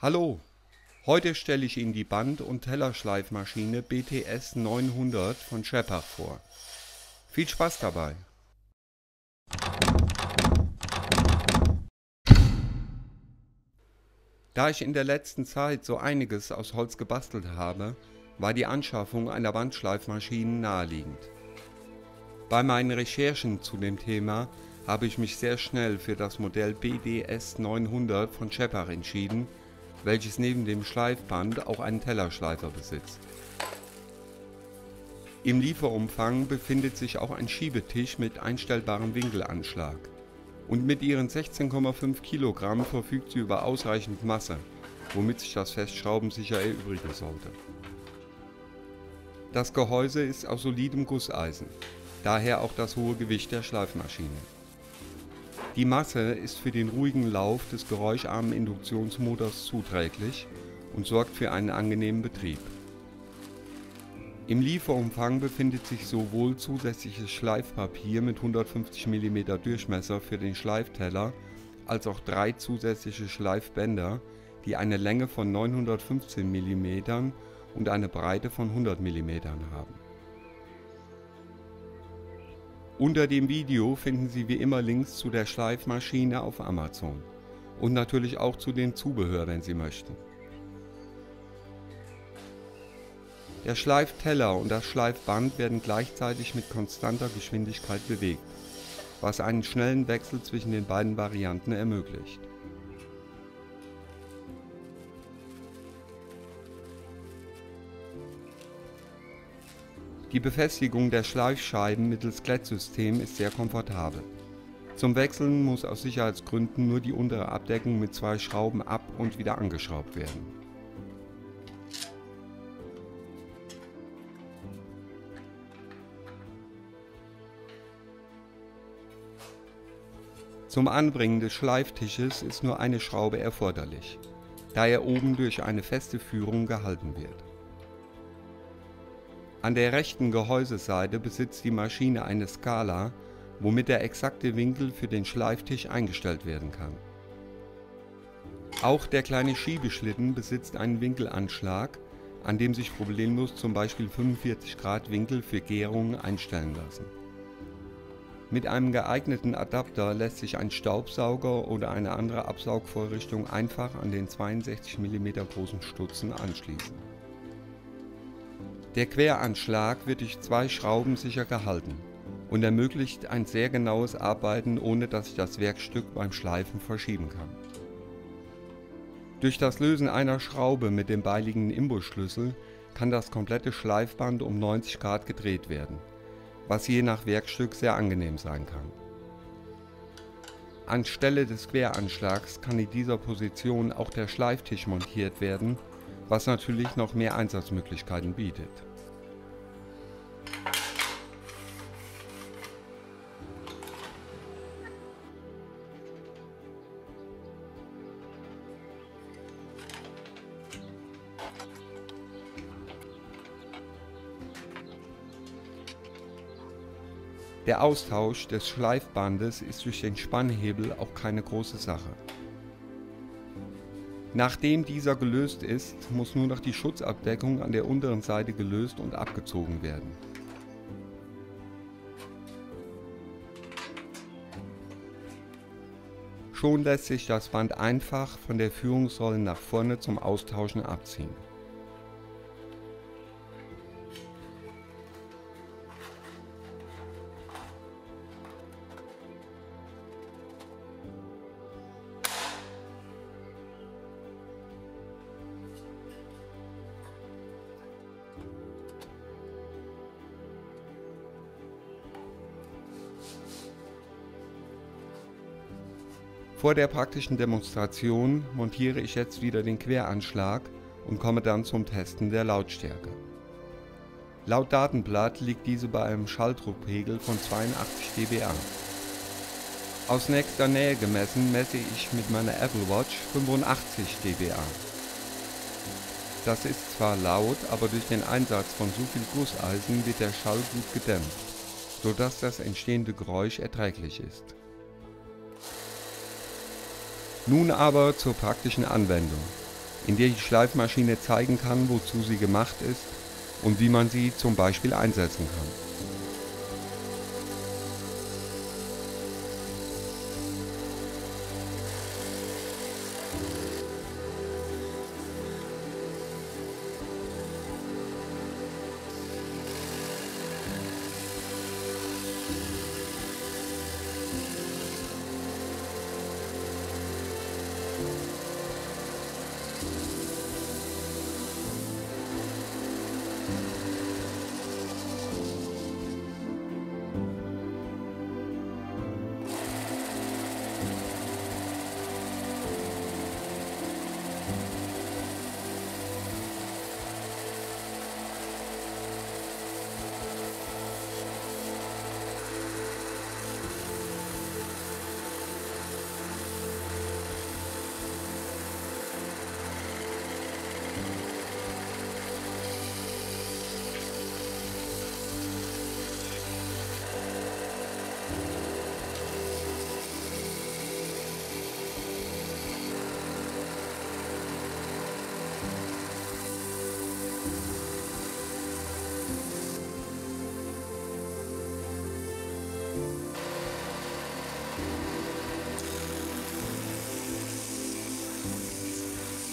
Hallo, heute stelle ich Ihnen die Band- und Tellerschleifmaschine BTS 900 von Shepard vor. Viel Spaß dabei! Da ich in der letzten Zeit so einiges aus Holz gebastelt habe, war die Anschaffung einer Bandschleifmaschine naheliegend. Bei meinen Recherchen zu dem Thema habe ich mich sehr schnell für das Modell BDS 900 von Shepard entschieden, welches neben dem Schleifband auch einen Tellerschleifer besitzt. Im Lieferumfang befindet sich auch ein Schiebetisch mit einstellbarem Winkelanschlag und mit ihren 16,5 Kilogramm verfügt sie über ausreichend Masse, womit sich das Festschrauben sicher erübrigen sollte. Das Gehäuse ist aus solidem Gusseisen, daher auch das hohe Gewicht der Schleifmaschine. Die Masse ist für den ruhigen Lauf des geräuscharmen Induktionsmotors zuträglich und sorgt für einen angenehmen Betrieb. Im Lieferumfang befindet sich sowohl zusätzliches Schleifpapier mit 150 mm Durchmesser für den Schleifteller als auch drei zusätzliche Schleifbänder, die eine Länge von 915 mm und eine Breite von 100 mm haben. Unter dem Video finden Sie wie immer Links zu der Schleifmaschine auf Amazon und natürlich auch zu dem Zubehör, wenn Sie möchten. Der Schleifteller und das Schleifband werden gleichzeitig mit konstanter Geschwindigkeit bewegt, was einen schnellen Wechsel zwischen den beiden Varianten ermöglicht. Die Befestigung der Schleifscheiben mittels Glättsystem ist sehr komfortabel. Zum Wechseln muss aus Sicherheitsgründen nur die untere Abdeckung mit zwei Schrauben ab und wieder angeschraubt werden. Zum Anbringen des Schleiftisches ist nur eine Schraube erforderlich, da er oben durch eine feste Führung gehalten wird. An der rechten Gehäuseseite besitzt die Maschine eine Skala, womit der exakte Winkel für den Schleiftisch eingestellt werden kann. Auch der kleine Schiebeschlitten besitzt einen Winkelanschlag, an dem sich problemlos zum Beispiel 45 Grad Winkel für Gärungen einstellen lassen. Mit einem geeigneten Adapter lässt sich ein Staubsauger oder eine andere Absaugvorrichtung einfach an den 62 mm großen Stutzen anschließen. Der Queranschlag wird durch zwei Schrauben sicher gehalten und ermöglicht ein sehr genaues Arbeiten, ohne dass ich das Werkstück beim Schleifen verschieben kann. Durch das Lösen einer Schraube mit dem beiliegenden Imbusschlüssel kann das komplette Schleifband um 90 Grad gedreht werden, was je nach Werkstück sehr angenehm sein kann. Anstelle des Queranschlags kann in dieser Position auch der Schleiftisch montiert werden was natürlich noch mehr Einsatzmöglichkeiten bietet. Der Austausch des Schleifbandes ist durch den Spannhebel auch keine große Sache. Nachdem dieser gelöst ist, muss nur noch die Schutzabdeckung an der unteren Seite gelöst und abgezogen werden. Schon lässt sich das Band einfach von der Führungsrolle nach vorne zum Austauschen abziehen. Vor der praktischen Demonstration montiere ich jetzt wieder den Queranschlag und komme dann zum Testen der Lautstärke. Laut Datenblatt liegt diese bei einem Schalldruckpegel von 82 dBA. Aus nächster Nähe gemessen messe ich mit meiner Apple Watch 85 dBA. Das ist zwar laut, aber durch den Einsatz von so viel Gusseisen wird der Schall gut gedämpft, sodass das entstehende Geräusch erträglich ist. Nun aber zur praktischen Anwendung. in der die Schleifmaschine zeigen kann, wozu sie gemacht ist und wie man sie zum Beispiel einsetzen kann.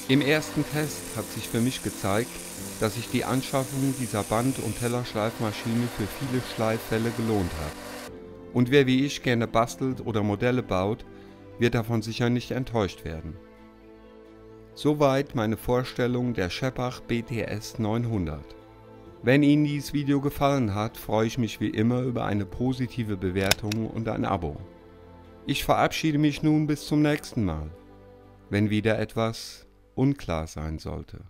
Im ersten Test hat sich für mich gezeigt, dass sich die Anschaffung dieser Band- und Tellerschleifmaschine für viele Schleiffälle gelohnt hat. Und wer wie ich gerne bastelt oder Modelle baut, wird davon sicher nicht enttäuscht werden. Soweit meine Vorstellung der Scheppach BTS 900. Wenn Ihnen dieses Video gefallen hat, freue ich mich wie immer über eine positive Bewertung und ein Abo. Ich verabschiede mich nun bis zum nächsten Mal, wenn wieder etwas unklar sein sollte.